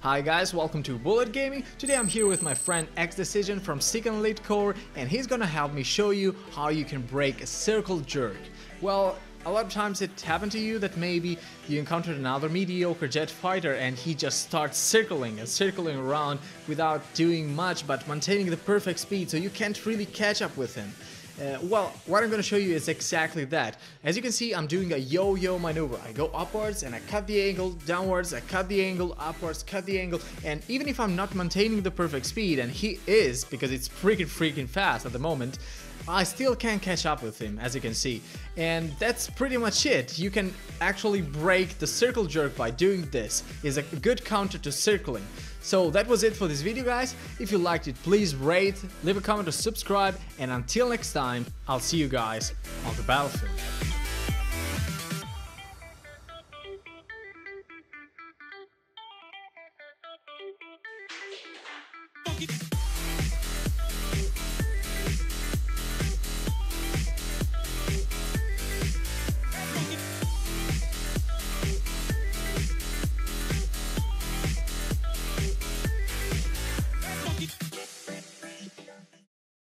Hi guys, welcome to Bullet Gaming. Today I'm here with my friend X Decision from Second Elite Core and he's gonna help me show you how you can break a circle jerk. Well, a lot of times it happened to you that maybe you encountered another mediocre jet fighter and he just starts circling and circling around without doing much but maintaining the perfect speed so you can't really catch up with him. Uh, well, what I'm gonna show you is exactly that. As you can see, I'm doing a yo-yo maneuver. I go upwards and I cut the angle, downwards, I cut the angle, upwards, cut the angle, and even if I'm not maintaining the perfect speed, and he is, because it's freaking freaking fast at the moment, I still can't catch up with him, as you can see. And that's pretty much it. You can actually break the circle jerk by doing this. It's a good counter to circling. So that was it for this video guys. If you liked it, please rate, leave a comment or subscribe. And until next time, I'll see you guys on the battlefield.